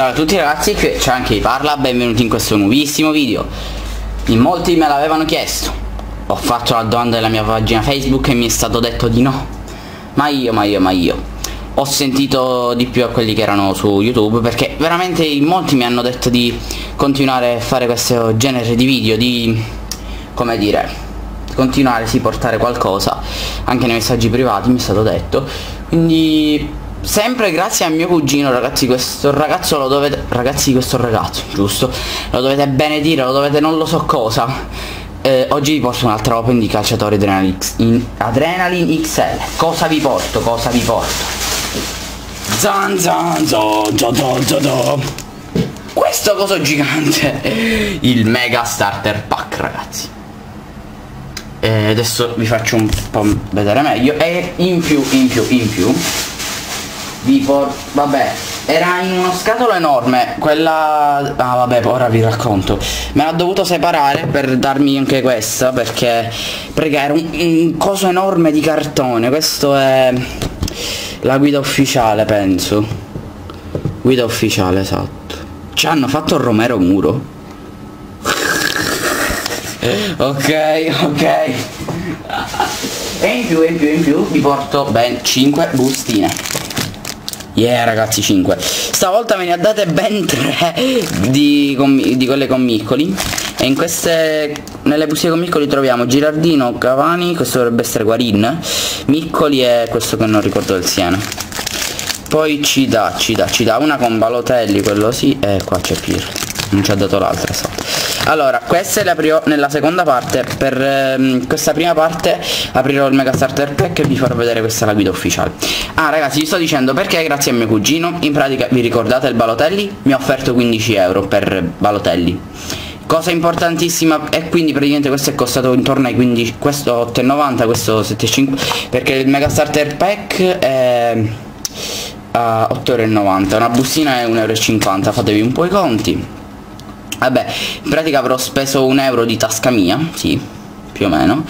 Ciao a tutti ragazzi, qui c'è anche chi parla, benvenuti in questo nuovissimo video. In molti me l'avevano chiesto. Ho fatto la domanda della mia pagina Facebook e mi è stato detto di no. Ma io, ma io, ma io. Ho sentito di più a quelli che erano su YouTube Perché veramente in molti mi hanno detto di continuare a fare questo genere di video Di, come dire, continuare, sì, portare qualcosa. Anche nei messaggi privati mi è stato detto. Quindi sempre grazie a mio cugino ragazzi questo ragazzo lo dovete ragazzi questo ragazzo giusto? Lo dovete benedire lo dovete non lo so cosa. Eh, oggi vi porto un'altra open di calciatori Adrenaline, in, Adrenaline XL cosa vi porto? Cosa vi porto? Zan zan zo, zo, zo, zo, zo. questo coso gigante il mega starter pack ragazzi. E adesso vi faccio un po' vedere meglio. E in più in più in più vi porto vabbè era in uno scatolo enorme quella ah vabbè ora vi racconto. Me l'ha dovuto separare per darmi anche questa perché perché era un, un coso enorme di cartone. Questo è la guida ufficiale penso. Guida ufficiale esatto. Ci hanno fatto il Romero Muro. Ok ok. E in più in più in più vi porto ben 5 bustine Yeah ragazzi 5 Stavolta me ne ha date ben 3 di, di quelle con Miccoli E in queste Nelle bustine con Miccoli troviamo Girardino, Cavani Questo dovrebbe essere Guarin. Miccoli e questo che non ricordo del Siena. Poi ci dà, ci dà, ci dà una con Balotelli Quello sì E qua c'è Pirlo non ci ha dato l'altra sotto allora queste le aprirò nella seconda parte. Per ehm, questa prima parte aprirò il mega starter pack e vi farò vedere questa la guida ufficiale. Ah ragazzi vi sto dicendo perché grazie a mio cugino. In pratica vi ricordate il Balotelli? Mi ha offerto 15 euro per Balotelli. Cosa importantissima e quindi praticamente questo è costato intorno ai 15 questo 8,90 questo 7,5 perché il mega starter pack è a 8,90 una bustina è 1,50 euro fatevi un po' i conti Vabbè, in pratica avrò speso un euro di tasca mia, sì, più o meno.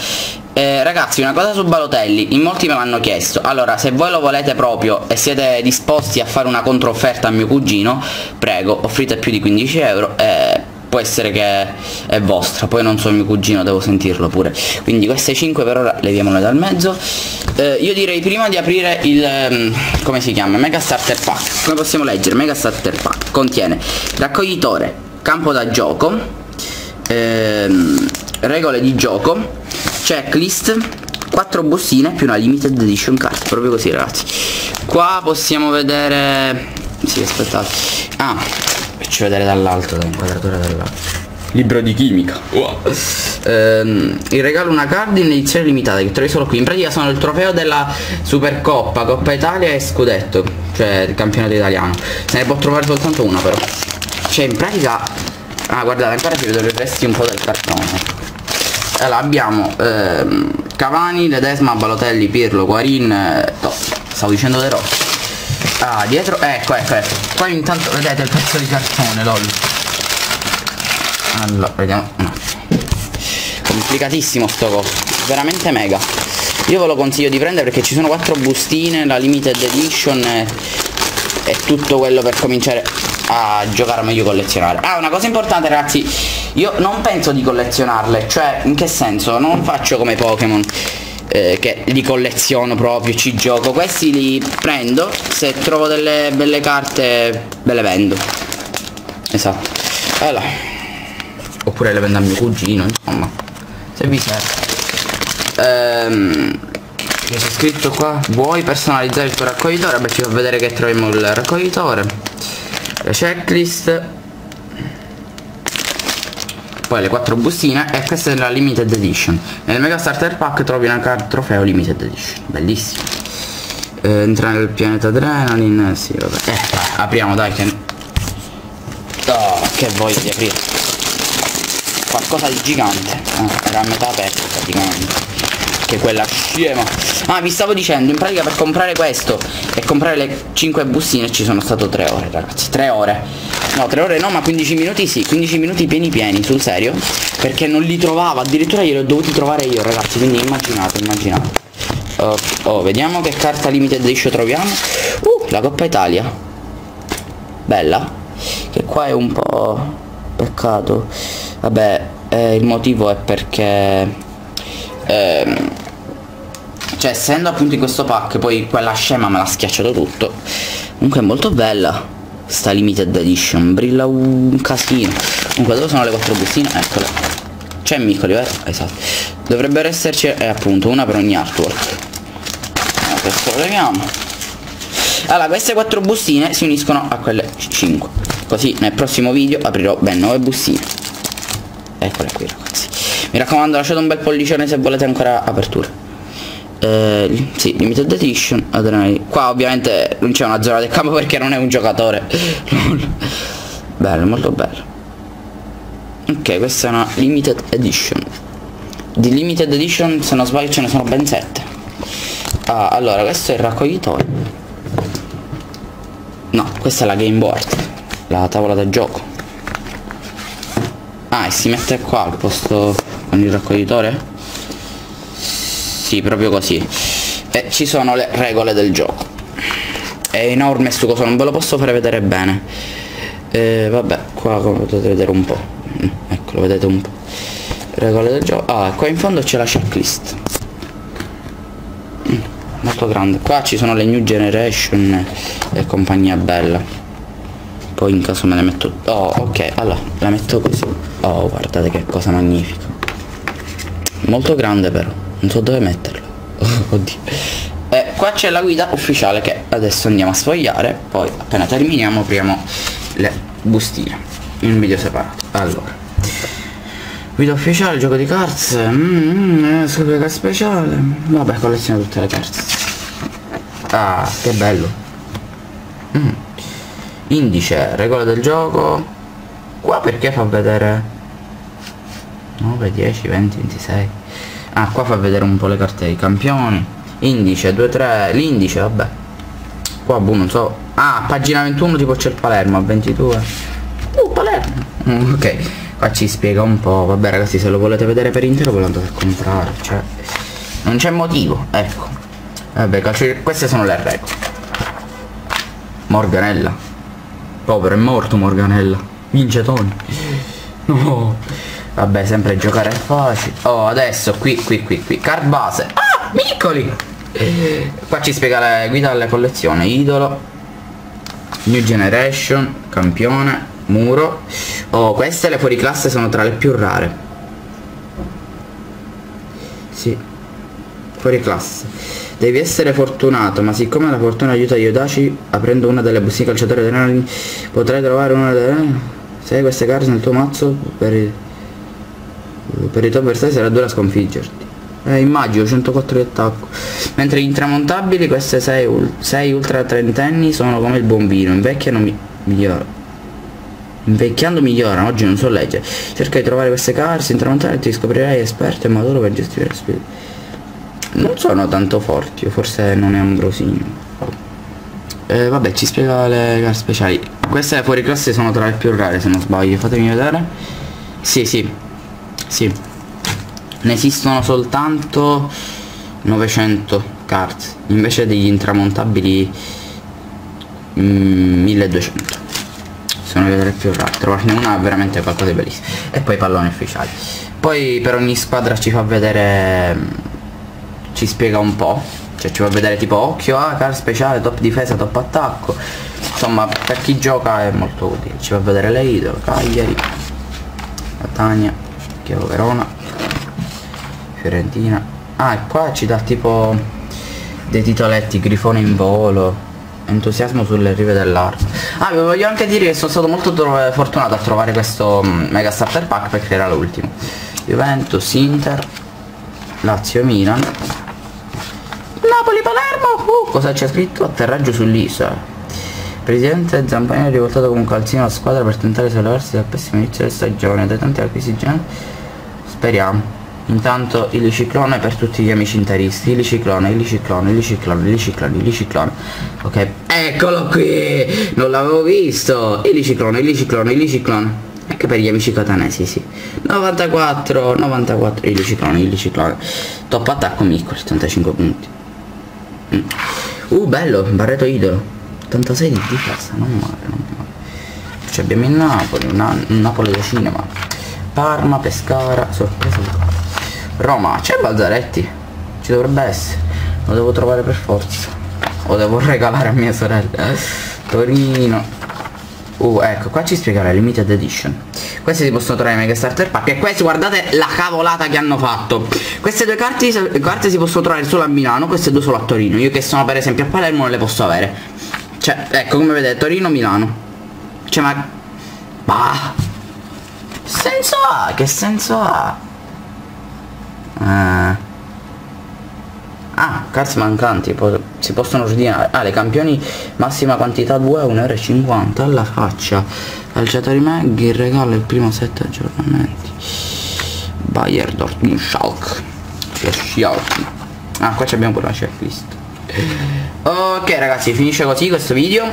Eh, ragazzi, una cosa su Balotelli, in molti me l'hanno chiesto. Allora, se voi lo volete proprio e siete disposti a fare una controfferta a mio cugino, prego, offrite più di 15 euro e può essere che è vostra poi non so mio cugino devo sentirlo pure. Quindi queste 5 per ora leviamole dal mezzo. Eh, io direi prima di aprire il um, come si chiama? Mega starter pack. Come possiamo leggere? Mega starter pack. Contiene raccoglitore campo da gioco ehm, regole di gioco checklist 4 bustine più una limited edition card proprio così ragazzi. Qua possiamo vedere sì aspettate. Ah faccio vedere dall'alto dall'inquadratura dall'alto. Libro di chimica. Wow. ehm, il regalo una card in edizione limitata che trovi solo qui. In pratica sono il trofeo della Supercoppa Coppa Italia e Scudetto cioè il campionato italiano. Se ne può trovare soltanto una però cioè in pratica ah guardate ancora si vedono i resti un po' del cartone. Allora abbiamo ehm, Cavani, Ledesma, Balotelli, Pirlo, Guarin eh, no, stavo dicendo De Rossi. Ah dietro ecco ecco ecco. Poi intanto vedete il pezzo di cartone lol. Allora vediamo no. complicatissimo sto coso veramente mega. Io ve lo consiglio di prendere perché ci sono quattro bustine la limited edition e, e tutto quello per cominciare a giocare meglio collezionare. Ah una cosa importante ragazzi io non penso di collezionarle cioè in che senso? Non faccio come Pokémon eh, che li colleziono proprio ci gioco. Questi li prendo se trovo delle belle carte ve le vendo. Esatto. Allora. Oppure le vendo a mio cugino insomma. Se vi serve. Ehm c'è scritto qua vuoi personalizzare il tuo raccoglitore? Beh ci fa vedere che troviamo il raccoglitore la checklist. Poi le quattro bustine e questa è la limited edition. Nel mega starter pack trovi una card trofeo limited edition. Bellissimo. Eh, entra nel pianeta adrenaline sì vabbè. Eh, apriamo dai che oh, che voglia di aprire. Qualcosa di gigante. Eh, era a metà aperto praticamente che quella. Scema ah vi stavo dicendo in pratica per comprare questo e comprare le 5 bustine ci sono stato 3 ore ragazzi. 3 ore. No 3 ore no ma 15 minuti sì. 15 minuti pieni pieni sul serio. Perché non li trovavo. Addirittura glieli ho dovuti trovare io ragazzi. Quindi immaginate immaginate. Oh, oh vediamo che carta limited edition troviamo. Uh la Coppa Italia. Bella. Che qua è un po' peccato. Vabbè eh, il motivo è perché ehm, cioè essendo appunto in questo pack poi quella scema me l'ha schiacciato tutto. Comunque è molto bella sta limited edition. Brilla un casino. Comunque dove sono le quattro bustine? Eccole. C'è Miccoli vero? esatto. Dovrebbero esserci eh, appunto una per ogni artwork. Allora, questo lo leviamo allora queste quattro bustine si uniscono a quelle 5 così nel prossimo video aprirò ben 9 bustine. Eccole qui ragazzi. Mi raccomando lasciate un bel pollicione se volete ancora aperture eh, sì, limited edition adrenalina. qua ovviamente non c'è una zona del campo perché non è un giocatore. Bello molto bello. Ok questa è una limited edition. Di limited edition se non sbaglio ce ne sono ben 7 ah, allora questo è il raccoglitore. No questa è la game board la tavola da gioco. Ah e si mette qua al posto con il raccoglitore sì, proprio così. E ci sono le regole del gioco. È enorme sto coso, non ve lo posso fare vedere bene. E vabbè, qua come potete vedere un po'. Mm, ecco, lo vedete un po'. Regole del gioco. Ah, qua in fondo c'è la checklist. Mm, molto grande. Qua ci sono le new generation e compagnia bella. Poi in caso me le metto... Oh, ok, allora, la metto così. Oh, guardate che cosa magnifica. Molto grande però non so dove metterlo. Oddio. Eh, qua c'è la guida ufficiale che adesso andiamo a sfogliare poi appena terminiamo apriamo le bustine in video separato. Allora. Guida ufficiale gioco di cards. Mm, mm, eh, speciale. Vabbè colleziona tutte le carte ah che bello. Mm. indice regola del gioco. Qua perché fa vedere? 9 10 20 26 ah qua fa vedere un po' le carte dei campioni. Indice 2 3 l'indice vabbè. Qua boh non so. Ah pagina 21 tipo c'è il Palermo a 22 uh Palermo. Mm, ok. Qua ci spiega un po' vabbè ragazzi se lo volete vedere per intero ve lo andate a comprare. Cioè non c'è motivo ecco. Vabbè calcio queste sono le regole. Morganella. Povero è morto Morganella. Vince Tony no Vabbè, sempre giocare è facile. Oh, adesso qui, qui, qui, qui. Card base. Ah, piccoli! Qua ci spiega la guida alla collezione. Idolo. New Generation. Campione. Muro. Oh, queste le fuori classe sono tra le più rare. Sì. Fuori classe. Devi essere fortunato, ma siccome la fortuna aiuta gli audaci, aprendo una delle bustine calciatori potrai trovare una delle... Se queste carte nel tuo mazzo per per i tuoi avversari sarà dura sconfiggerti. Eh, immagino 104 di attacco. Mentre gli intramontabili, queste 6, 6 ultra trentenni sono come il buon vino, invecchiano mi migliorano. Invecchiando migliorano, oggi non so leggere. Cerca di trovare queste carte, intramontabili ti scoprirai esperto e maturo per gestire le spiriti. Non sono tanto forti, forse non è ambrosino. Eh, vabbè, ci spiega le carte speciali. Queste fuori classe sono tra le più rare se non sbaglio, fatemi vedere. Sì, sì, sì. Ne esistono soltanto 900 cards invece degli intramontabili mm, 1200 sono le più rare trovarne una è veramente qualcosa di bellissimo e poi palloni ufficiali. Poi per ogni squadra ci fa vedere mm, ci spiega un po' cioè ci fa vedere tipo occhio ah, card speciale top difesa top attacco. Insomma per chi gioca è molto utile. Ci fa vedere le idol Cagliari Catania Chievo Verona Fiorentina. Ah e qua ci dà tipo dei titoletti Grifone in volo entusiasmo sulle rive dell'arte ah vi voglio anche dire che sono stato molto fortunato a trovare questo mm, mega starter pack perché era l'ultimo. Juventus, Inter Lazio, Milan. Napoli, Palermo uh, cosa c'è scritto? atterraggio sull'isola. Presidente Zampanini ha rivoltato come un calzino alla squadra per tentare di sollevarsi dal pessimo inizio della stagione. Dai tanti acquisi generali Speriamo. Intanto il ciclone per tutti gli amici interisti. Il ciclone, il ciclone, il ciclone, il ciclone, il ciclone. Ok, eccolo qui! Non l'avevo visto! Il ciclone, il ciclone, il ciclone. Anche per gli amici catanesi, sì. 94, 94, il ciclone, il ciclone. Top attacco Miccoli, 75 punti. Mm. Uh, bello, Barreto idolo. 86 di difesa, non male, non male. ci abbiamo il Napoli, una, un Napoli da cinema. Parma, Pescara, sorpresa Roma, c'è Balzaretti? Ci dovrebbe essere. Lo devo trovare per forza. O devo regalare a mia sorella. Torino. Uh, ecco, qua ci spiega la limited edition. Queste si possono trovare in Mega Starter Pack. E queste, guardate la cavolata che hanno fatto. Queste due carte, carte si possono trovare solo a Milano, queste due solo a Torino. Io che sono per esempio a Palermo non le posso avere. Cioè, ecco come vedete, Torino, Milano. Cioè, ma... Bah! Senso ha? Che senso ha? Eh... Ah, cards mancanti, po si possono ordinare. Ah, le campioni massima quantità 2 a 1,50€ alla faccia. Calciatori Mag in regalo il primo set aggiornamenti. Bayer Dortmund. Schalke. Ah, qua abbiamo pure la checklist. Ok ragazzi, finisce così questo video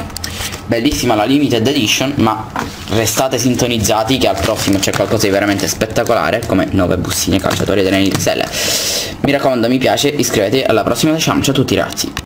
bellissima la limited edition ma restate sintonizzati che al prossimo c'è qualcosa di veramente spettacolare come 9 bustine calciatori dell'NXL mi raccomando mi piace iscrivetevi alla prossima ciao a tutti ragazzi